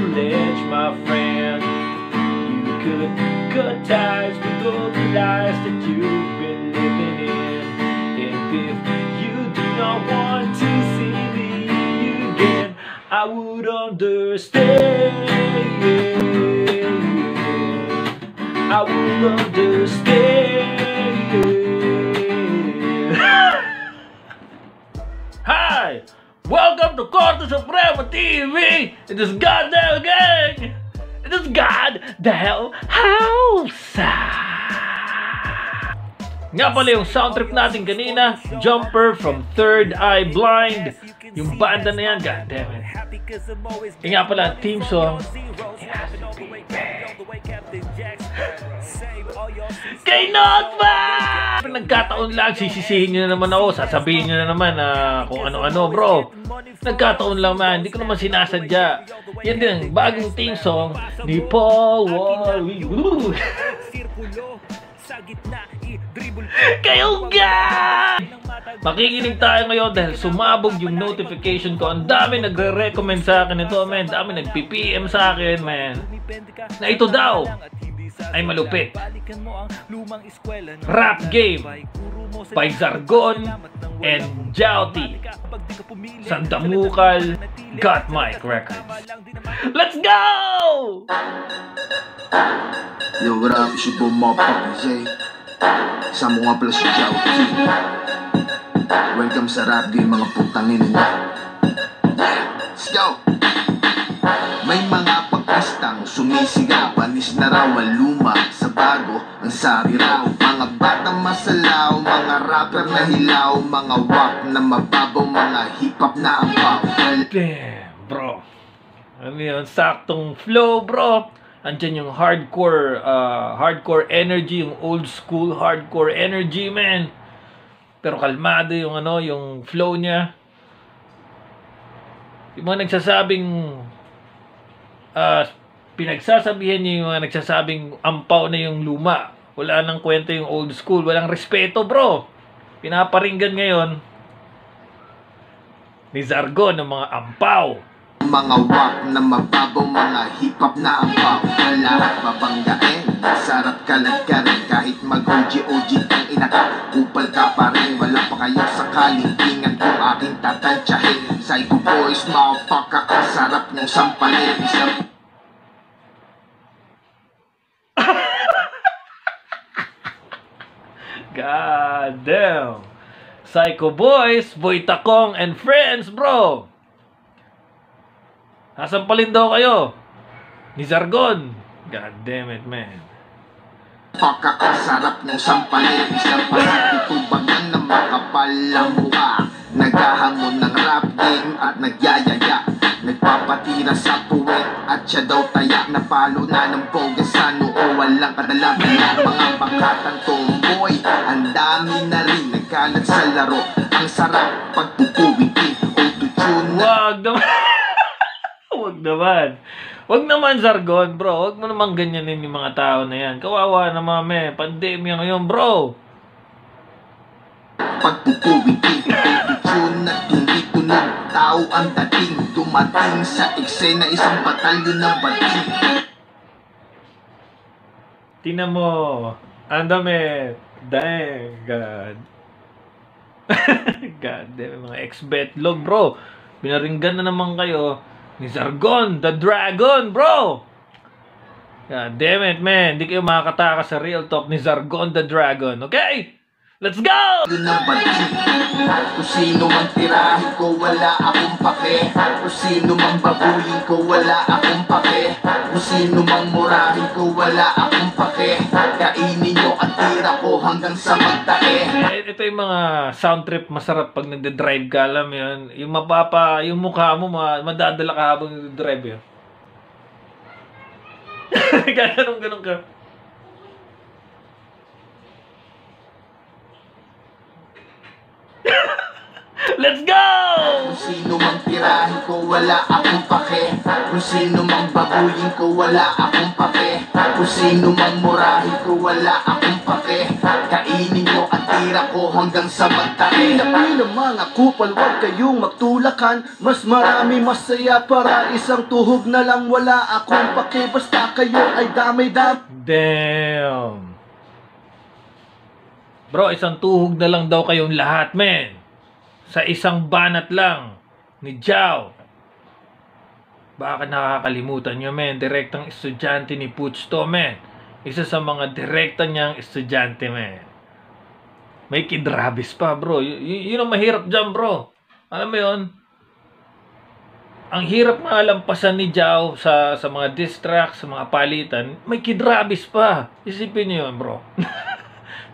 privilege, my friend. You could cut ties with all the lies that you've been living in. And if you do not want to see me again, I would understand. I would understand. Welcome to Corte Suprema TV! It is goddamn gang! It is God the Hell House! Nga pala yung sound trip natin kanina, Jumper from Third Eye Blind. Yung banda na yan, god damn it. Yung nga pala, team song, Kay Notba! Nagkataon lang, sisisihin nyo na naman ako, sasabihin nyo na naman na kung ano-ano, bro. Nagkataon lang man, hindi ko naman sinasadya. Yan din, bagong team song ni Paul Wally. Kayo ga! Makikinig tayo ngayon dahil sumabog yung notification ko. Ang dami nagre-recommend sa akin ito, man. Dami nag-PPM sa akin, man. Na ito daw ay malupit. Rap game by Zargon and Jouty. Sandamukal Got Mic Records. Let's go! Yo, what up? It's your boy Motherfucker Jay. Sama ko nga pala si Jouty. Welcome sa rap game mga putang ina niya. Let's go! Sumisigaw Panis na raw ang luma sa bago Ang sari raw Mga batang masalaw Mga rapper na hilaw Mga wap na mababaw Mga hip-hop na ang bawal Damn, bro. Ano yun? Saktong flow, bro. Andyan yung hardcore, uh, hardcore energy, yung old school hardcore energy, man. Pero kalmado yung ano, yung flow niya. Yung mga nagsasabing, uh, pinagsasabihan niya yung mga nagsasabing ampaw na yung luma. Wala nang kwento yung old school. Walang respeto, bro. Pinaparinggan ngayon ni Zargon ng mga ampaw. Mga wap na mababaw Mga hip-hop na ang bawal Lahat babanggain Sarap kalat ka rin Kahit mag-OG-OG ang inaka Kupal ka pa rin Wala pa kayo sa kalingkingan Kung aking tatantyahin Psycho boys, motherfucker Ang sarap ng sampalin Isang God damn. Psycho Boys, Boy Takong, and Friends, bro. Nasampalin daw kayo. Ni Zargon. God damn it, man. Paka ang sarap ng sampalin Isang pagkatutubagan na makapal ang mukha Naghahamon ng rap game at nagyayaya Nagpapatira sa puwet at siya daw taya Napalo na ng bogas sa noo Walang kadala-dala Mga bakatang tomboy Ang dami na rin nagkalat sa laro Ang sarap pagpupuwitin Auto-tune na Wag naman. Wag naman. Wag naman, Zargon, bro. Wag mo naman ganyanin yung mga tao na yan. Kawawa naman, me. Pandemya ngayon, bro. at tunog Tao ang dating Dumating sa eksena Isang batalyon ng bating Tingnan mo. Ang dami. Dang, God. God damn, mga ex-betlog, bro. Binaringgan na naman kayo ni Zargon, the Dragon, bro. God damn it, man. Hindi kayo makakataka sa real talk ni Zargon, the Dragon. Okay? Let's go! Yun ang bating Kung sino man tirahin ko wala akong pake Kung sino man babuyin ko wala akong pake Kung sino man murahin ko wala akong pake Kainin nyo ang tira ko hanggang sa magtae Eh, ito yung mga sound trip masarap pag nagde-drive ka, alam yun. Yung mapapa, yung mukha mo, ma- madadala ka habang nagde-drive yun. Ganun ka. Let's go! Kung sino man tirahin ko wala akong pake. Kung sino man babuyin ko wala akong pake. Kung sino man murahin ko wala akong pake. Kainin nyo ang tira ko hanggang sa magtae Pila-pila mga kupal, huwag kayong magtulakan. Mas marami masaya para isang tuhog na lang. Wala akong pake, basta kayo ay damay-damay Damn. Bro, isang tuhog na lang daw kayong lahat, men. Sa isang banat lang ni Jao. Baka nakakalimutan nyo, men. Direktang estudyante ni Putz to, men. Isa sa mga direkta niyang estudyante, men. May kidrabis pa, bro. Y- yun ang mahirap dyan, bro. Alam mo yun? Ang hirap nga lampasan ni Jao sa, sa mga diss tracks, sa mga palitan. May kidrabis pa. Isipin niyo yun, bro.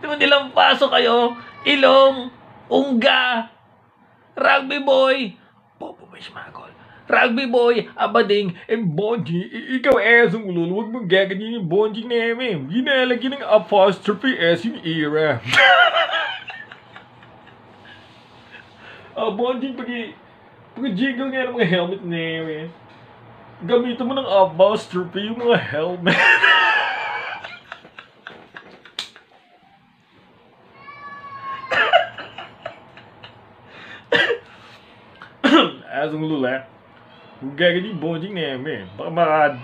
Nilang pasok kayo? Ilong, Ungga, Rugby Boy, Popo Mishmagol. Rugby Boy, Abading, and Bonji. Ikaw, Esong Ulul, huwag mong gaganyan yung Bonji namin. Ginalagyan ng apostrophe S yung era. Ah, Bonji, pag pag-jiggle nga ng mga helmet namin. Gamitin mo ng apostrophe yung mga helmet. Asong lula. Kung gagawin bonding namin, baka maka...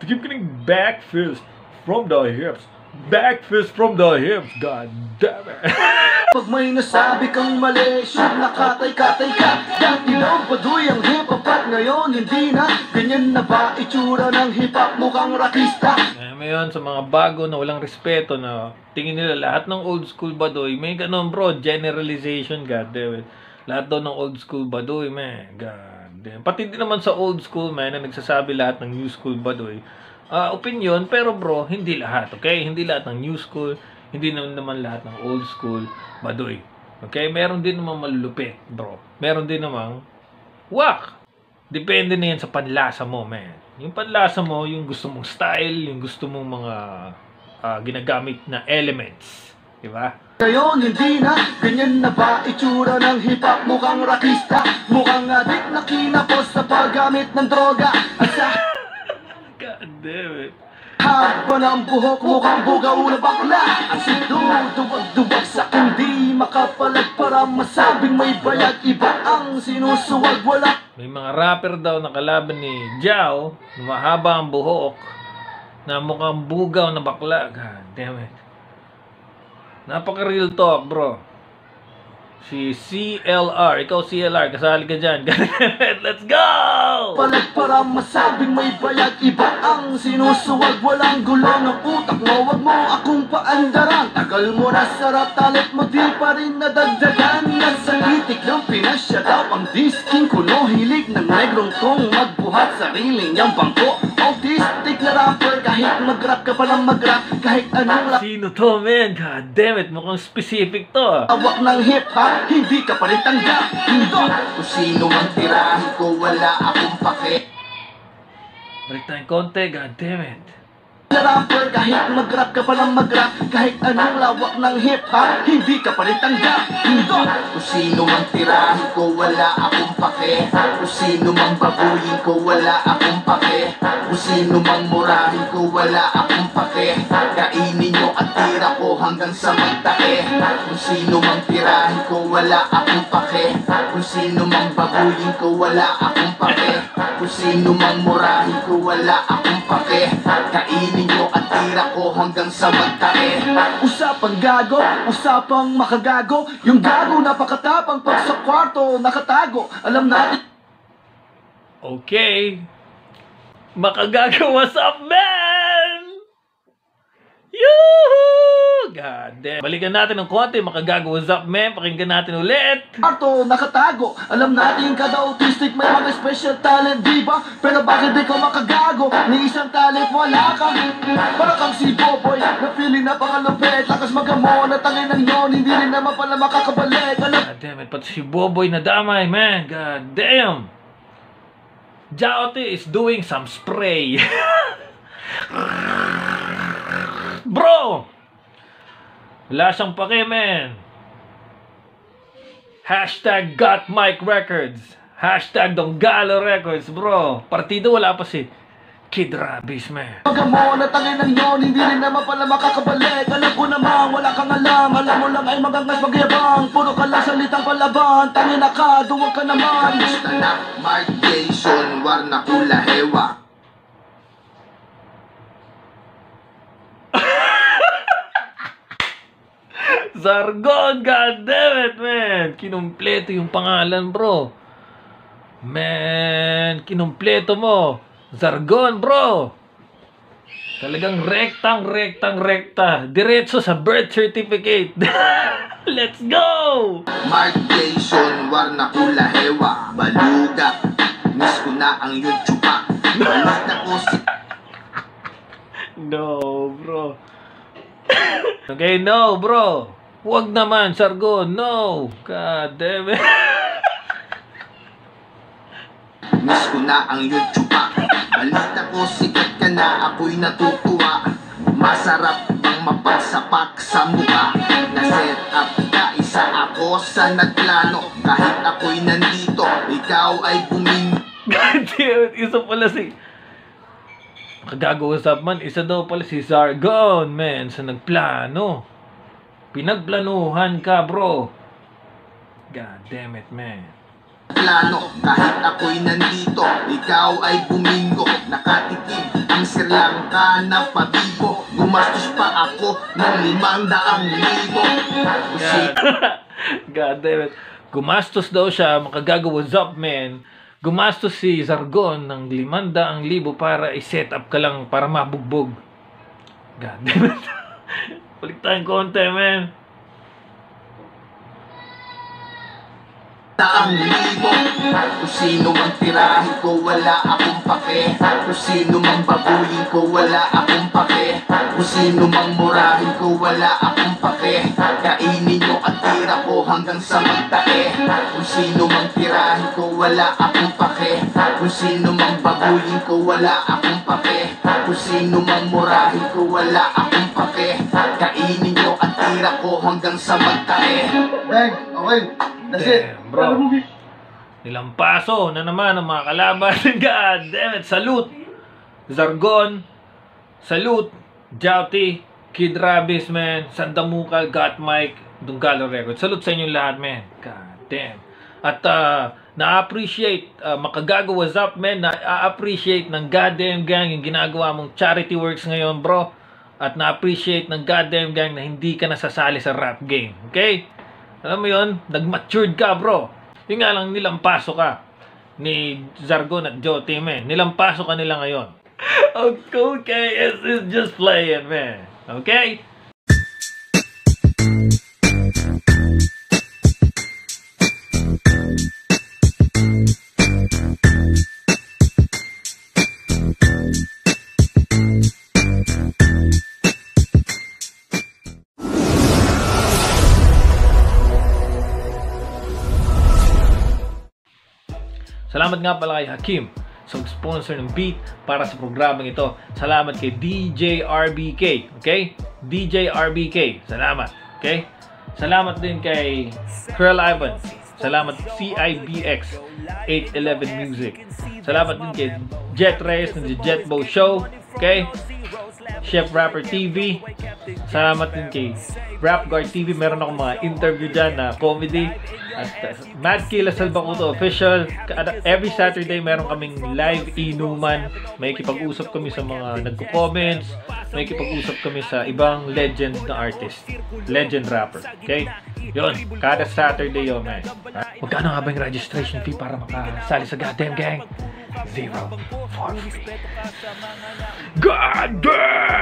Tikip ka ng back fist from the hips. Back fist from the hips. God damn it. Pag may nasabi kang mali, shoot nakatay-katay ka Dati daw baduy ang hip-hop at ngayon hindi na Ganyan na ba itsura ng hip-hop mukhang rakista Alam mo yun, sa mga bago na walang respeto na tingin nila lahat ng old school badoy, may ganun bro, generalization, god damn it. Lahat daw ng old school badoy, man, god. Pati din naman sa old school, man, na nagsasabi lahat ng new school badoy, ah opinion, pero bro, hindi lahat, okay? Hindi lahat ng new school, hindi naman naman lahat ng old school badoy. Okay? Meron din naman malulupit, bro. Meron din namang wak. Depende na yan sa panlasa mo, man. Yung panlasa mo, yung gusto mong style, yung gusto mong mga ah, ginagamit na elements. Di ba? Ngayon hindi na, ganyan na ba itsura ng hip-hop mukhang rakista Mukhang adik na kinapos sa paggamit ng droga At sa God damn it. haba ng buhok mukhang bugaw na bakla At si duwag-duwag sa kundi makapalag para masabing may bayag Iba ang sinusuwag wala May mga rapper daw na kalaban ni Jao, mahaba ang buhok, na mukhang bugaw na bakla. God damn it. Napaka real talk, bro. Si CLR, ikaw CLR, kasali ka dyan. Let's go! Palag para masabing may bayag Iba ang sinusuwag. Walang gulo ng utak mo. Wag mo akong paandaran. Tagal mo na sarap Talent mo di pa rin nadagdagan. Nasa itik ng Pinas siya daw Ang disking kuno Hilig ng negrong kong Magbuhat sarili niyang bangko. Autistic na rapper. Kahit mag-rap ka pa lang mag-rap. Kahit anong Sino to, man? God damn it, mukhang specific to. ah. lawak ng hip-hop Hindi ka pa rin tanggap Hindi Kung sino man tirahin ko wala akong pake Balik tayong konti, god it. Kahit mag-rap ka pa lang mag-rap. Kahit anong lawak ng hip-hop Hindi ka pa rin tanggap Hindi Kung sino man tirahin ko wala akong pake. Kung sino man babuyin ko wala akong pake. Kung sino man murahin ko wala akong pake. Kainin nyo at tira ko hanggang sa magtae Kung sino man tirahin ko wala akong pake. Kung sino man babuyin ko wala akong pake. Kung sino man murahin ko wala akong pake. Kainin nyo at tira ko hanggang sa magtae Usapang gago, usapang makagago Yung gago napakatapang pag sa kwarto nakatago Alam natin Okay. Makagaga, what's up, man? Yoo! God damn. Balikan natin ng konti. Makagaga, what's up, man? Pakinggan natin ulit. kwarto nakatago Alam natin kada autistic may mga special talent di ba? Pero bakit di ka makagago? Ni isang talent wala ka Para kang si Boboy na feeling na pangalupit Lakas magamo na tangin ng yon Hindi rin naman pala makakabalik Alam God damn it. Pati si Boboy na damay, man. God damn. Jaote is doing some spray. Bro! Wala siyang pake, man. Hashtag got Mike Records. Hashtag Donggalo Records, bro. Partido wala pa si Kid Rabis, man. Pag mo natangin ng yon, hindi rin naman pala makakabalik Alam ko naman, wala kang alam Alam mo lang ay magangas magyabang Puro ka lang salitang palaban Tangin na ka, duwag ka naman Kamusta na Mark Jason Warnakula Hewa Zargon, god damn it, man. Kinumpleto yung pangalan, bro. Man, kinumpleto mo. Zargon, bro. Talagang rektang, rektang, rekta. Diretso sa birth certificate. Let's go! Mark Jason Warnakula Hewa Baluga Miss ko na ang YouTube pa No, bro. okay, no, bro. Huwag naman, Sargon. No. God damn it. Miss ko na ang YouTube pa Balita ko sikat ka na ako'y natutuwa Masarap bang mapagsapak sa mukha Na set up ka isa ako sa nagplano Kahit ako'y nandito Ikaw ay buming God damn it. Isa pala si... Kagago-usap man, isa daw pala si Sargon, man, sa nagplano. Pinagplanuhan ka, bro. God damn it, man. plano Kahit ako'y nandito Ikaw ay bumingo Nakatikim ang Sri Lanka na pabibo Gumastos pa ako ng limang daang libo God, God damn it. Gumastos daw siya, makagago, what's up, man? Gumastos si Zargon ng 500,000 para i-set up ka lang para mabugbog. God damn it. Balik tayong konti, man. Daang libo. Kung sino mang tirahin ko wala akong pake. Kung sino mang babuyin ko wala akong pake. Kung sino mang murahin ko wala akong pake. Kainin nyo ang tira ko hanggang sa magtae Kung sino mang tirahin ko wala akong pake. Kung sino mang babuyin ko wala akong pake. Kung sino mang murahin ko wala akong pake. Kainin ang tira ko hanggang sa magtae Bang, okay, that's it Damn, bro. Nilampaso na naman ang mga kalaban. God damn it. Salute. Zargon. Salute. Jouty. Kid Rabis, man. Sandamukal. Got Mike. Dunggalo Records. Salute sa inyong lahat, man. God damn. At uh, na-appreciate, uh, makagago what's up, man. Na-appreciate ng goddamn gang yung ginagawa mong charity works ngayon, bro. At na-appreciate ng goddamn gang na hindi ka nasasali sa rap game. Okay? Alam mo yon nag-matured ka, bro. Yung nga lang, nilampaso ka ni Zargon at Joe Tim, eh. Nilampaso ka nila ngayon. okay, it's, it's just playing, man. Okay? Salamat nga pala kay Hakim sa sponsor ng beat para sa programang ito. Salamat kay DJ RBK. Okay? DJ RBK. Salamat. Okay? Salamat din kay Curl Ivan. Salamat CIBX 811 Music. Salamat din kay Jet Reyes ng The Jetbo Show. Okay? Chef Rapper TV. Salamat din kay Rap Guard TV. Meron akong mga interview dyan na comedy. At uh, Mad Killa Salbakuto Official. Every Saturday meron kaming live inuman. May kipag-usap kami sa mga nagko-comments. May kipag-usap kami sa ibang legend na artist. Legend rapper. Okay? Yun. Kada Saturday yun, man. Magkano nga ba yung registration fee para makasali sa goddamn gang? Zero for. God damn!